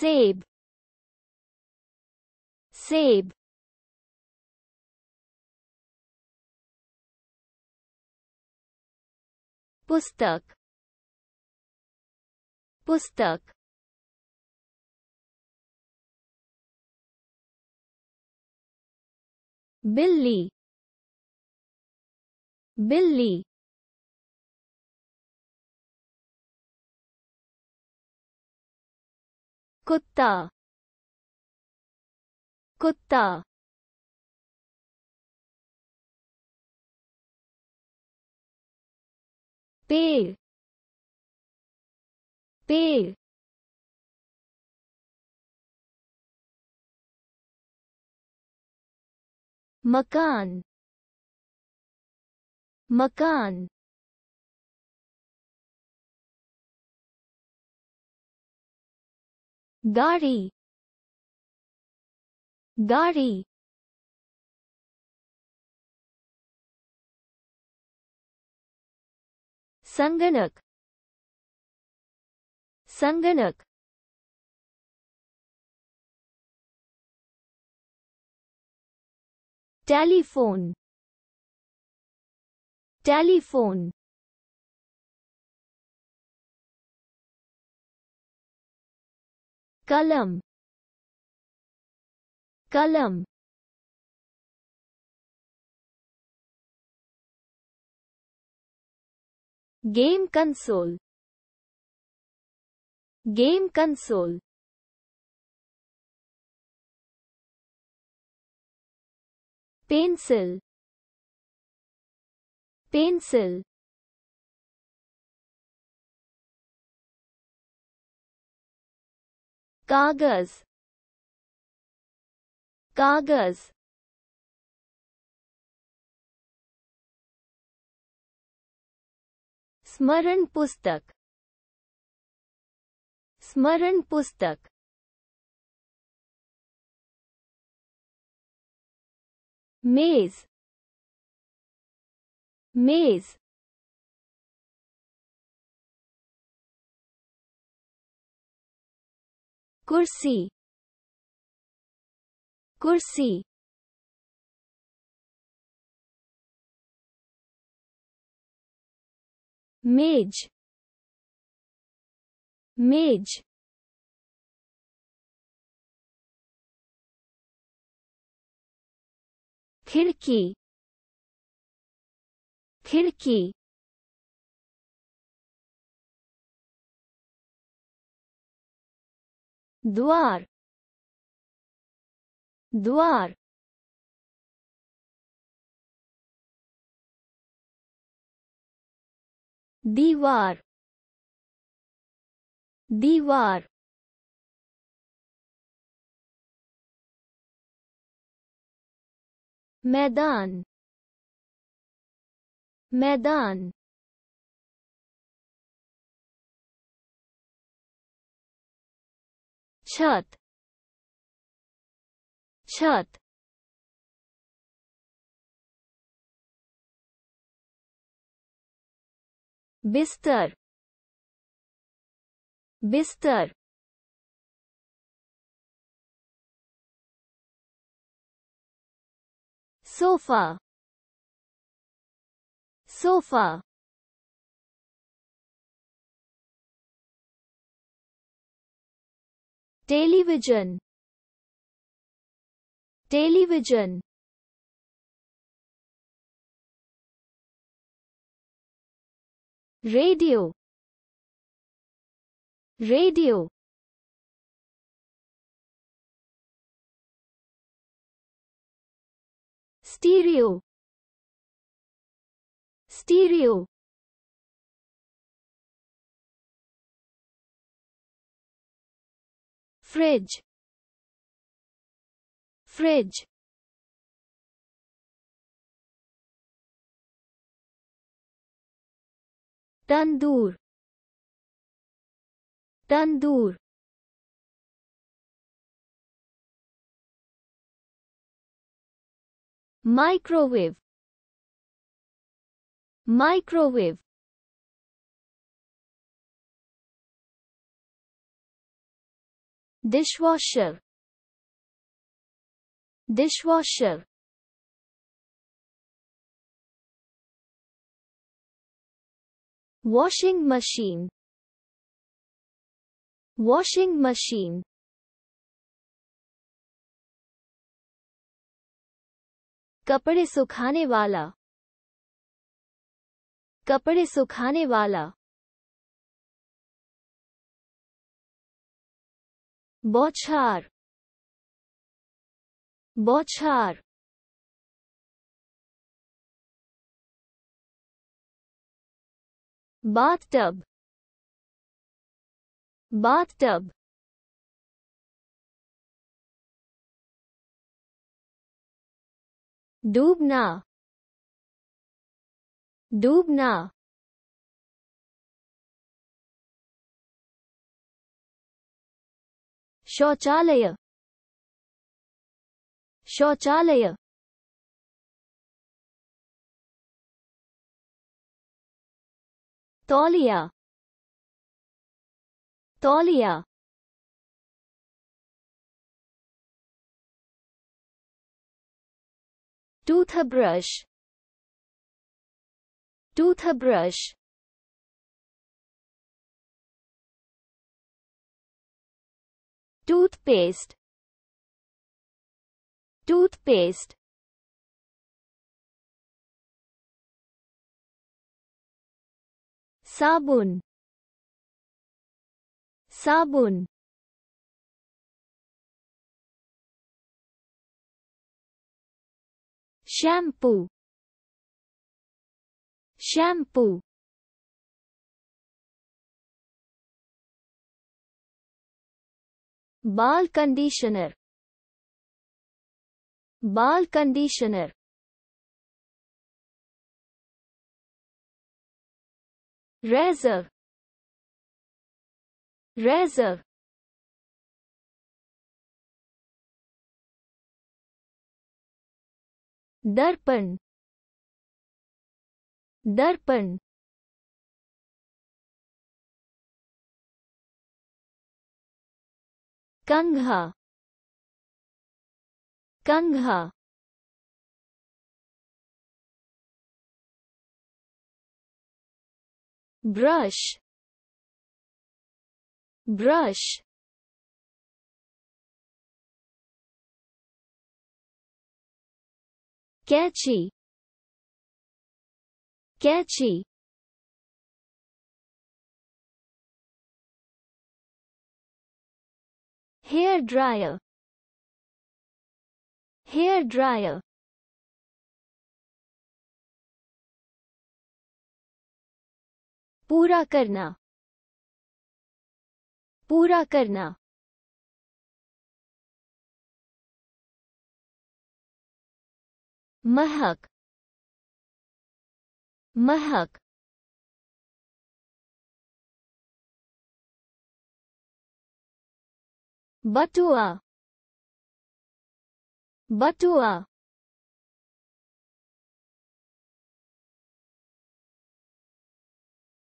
सेब सेब पुस्तक पुस्तक बिल्ली बिल्ली कुत्ता कुत्ता पेड़ पेड़ मकान मकान गाड़ी गाड़ी संगणक संगणक telephone telephone Kalam Kalam Game console. Game console. Pencil. Pencil. कागज़ कागज़ स्मरण पुस्तक स्मरण पुस्तक मेज मेज कुर्सी। कुर्सी। मेज। मेज। खिड़की। खिड़की। द्वार द्वार दीवार दीवार मैदान मैदान छत छत बिस्तर बिस्तर sofa sofa television. Television. Radio. Radio. Stereo. Stereo. fridge. Fridge. Tandoor. Tandoor. Microwave. Microwave. Dishwasher dishwasher washing machine washing machine कपड़े सुखाने वाला कपड़े सुखाने वाला बछार बछार बाथटब बाथटब डूबना डूबना शौचालय। शौचालय। तौलिया। तौलिया। Toothbrush. Toothbrush. toothpaste. Toothpaste. Sabun. Sabun. Shampoo. Shampoo. बाल कंडीशनर बाल कंडीशनर razor razor दर्पण दर्पण Kangha Kangha brush. Brush. Catchy. Catchy. Hair dryer hair dryer पूरा करना पूरा करना महक महक बटुआ बटुआ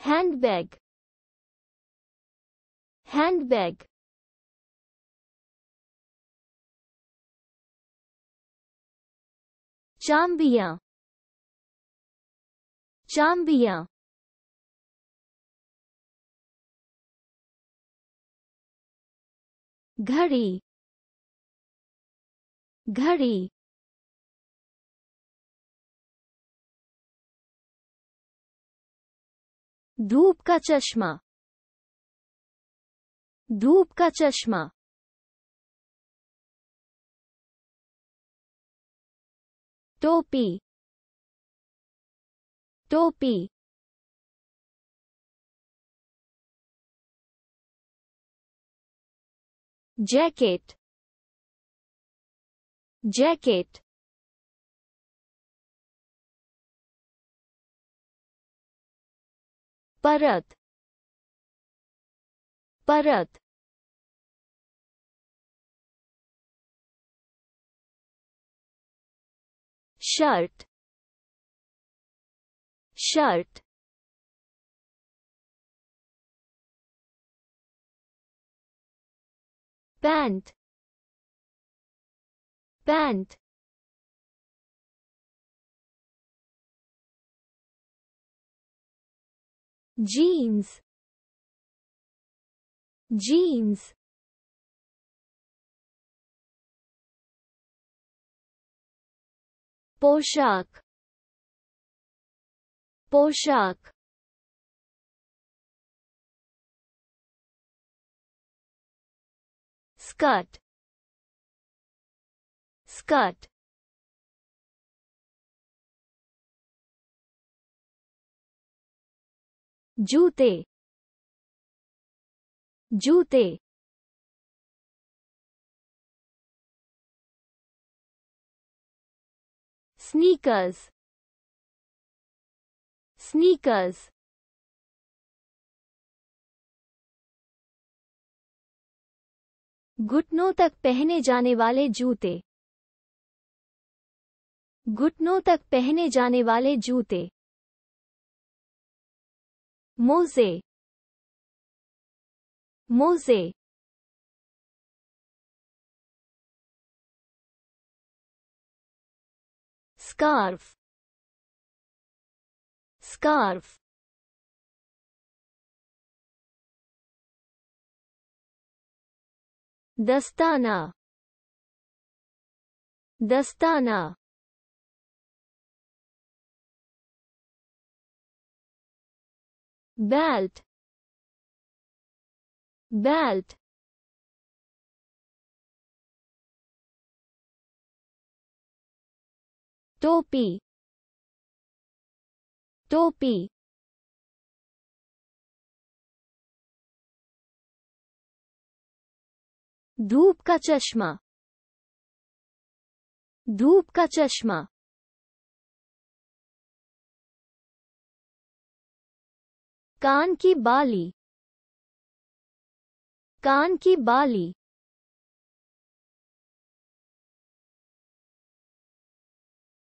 handbag handbag चांबियाँ चांबियाँ घड़ी घड़ी धूप का चश्मा धूप का चश्मा टोपी टोपी जैकेट जैकेट परत परत shirt shirt pant pant jeans jeans पोशाक पोशाक Skirt skirt जूते जूते sneakers sneakers घुटनों तक पहने जाने वाले जूते। घुटनों तक पहने जाने वाले जूते। मोजे। मोजे। scarf scarf Dastana Dastana belt. Belt. Topi. Topi. धूप का चश्मा। धूप का चश्मा। कान की बाली। कान की बाली।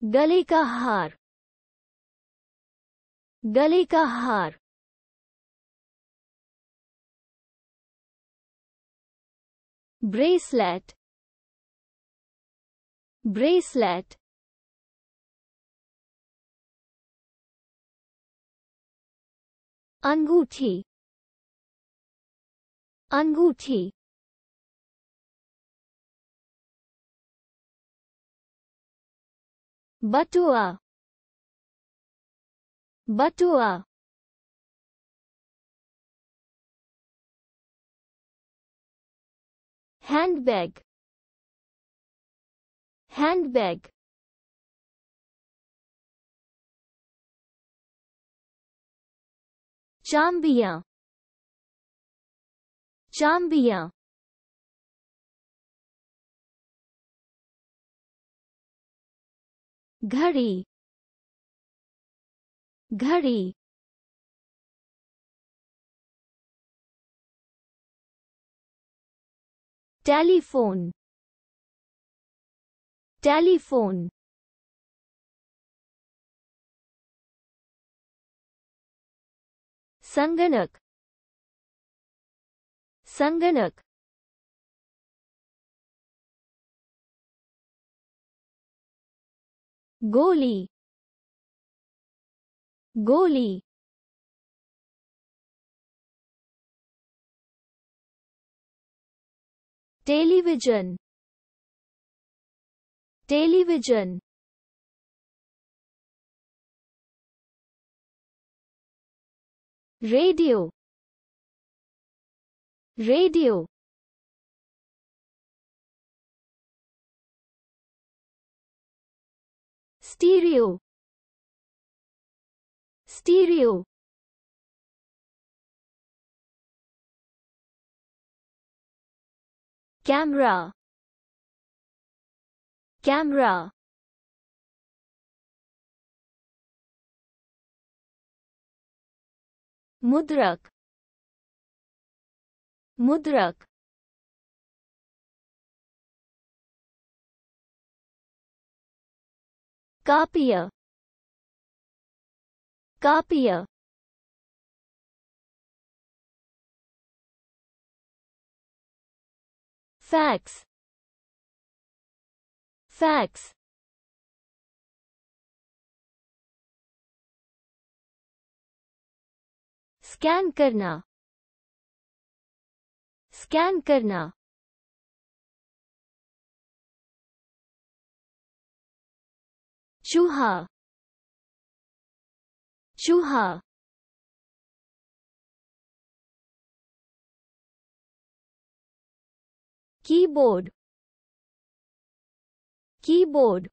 गले का हार। गले का हार। ब्रेसलेट ब्रेसलेट अंगूठी अंगूठी बटुआ बटुआ Handbag handbag चांबियाँ चांबियाँ घड़ी घड़ी टेलीफोन टेलीफोन संगणक संगणक गोली गोली television. Television. Radio. Radio. Stereo. Stereo. camera camera mudrak mudrak copier copier fax fax scan करना. स्कैन करना. चूहा. चूहा. कीबोर्ड कीबोर्ड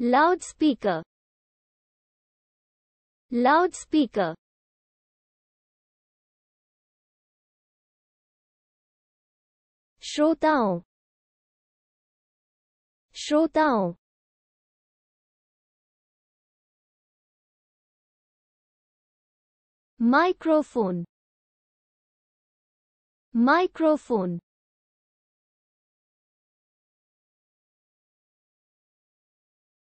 loudspeaker loudspeaker श्रोताओं श्रोताओं microphone. Microphone.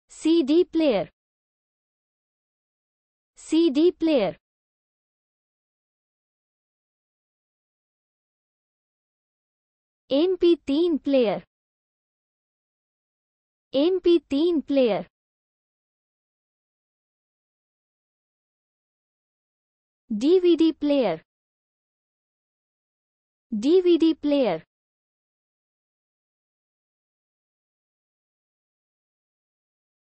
CD player. CD player. MP3 player. MP3 player. DVD player. DVD player